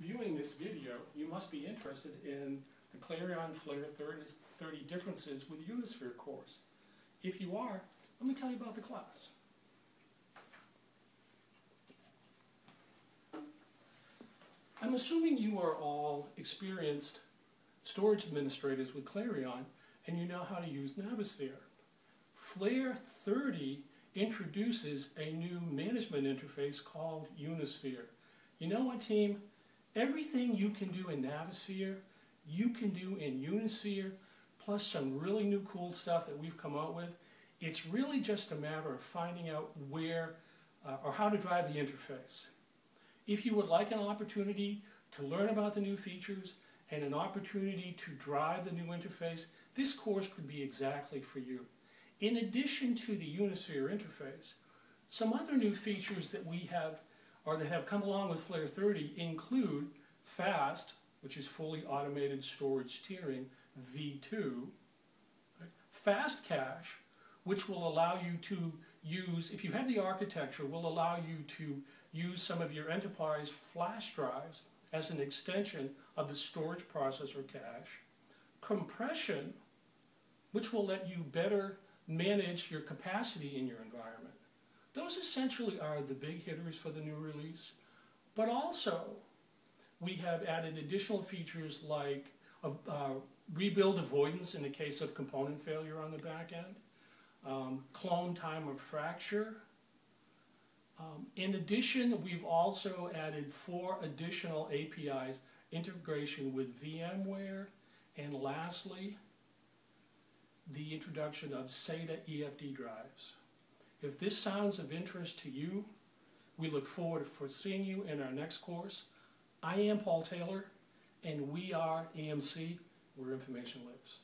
viewing this video, you must be interested in the CLARiiON Flare 30, 30 Differences with Unisphere course. If you are, let me tell you about the class. I'm assuming you are all experienced storage administrators with CLARiiON and you know how to use Navisphere. Flare 30 introduces a new management interface called Unisphere. You know what, team? Everything you can do in Navisphere, you can do in Unisphere, plus some really new cool stuff that we've come out with. It's really just a matter of finding out where uh, or how to drive the interface. If you would like an opportunity to learn about the new features and an opportunity to drive the new interface, this course could be exactly for you. In addition to the Unisphere interface, some other new features that we have or that have come along with Flare 30 include FAST, which is fully automated storage tiering, V2, right? Fast Cache, which will allow you to use, if you have the architecture, will allow you to use some of your enterprise flash drives as an extension of the storage processor cache. Compression, which will let you better manage your capacity in your environment. Those essentially are the big hitters for the new release. But also, we have added additional features like uh, rebuild avoidance in the case of component failure on the back end, um, clone time of fracture. Um, in addition, we've also added four additional APIs, integration with VMware, and lastly, the introduction of SATA EFD drives. If this sounds of interest to you, we look forward to seeing you in our next course. I am Paul Taylor, and we are EMC, where information lives.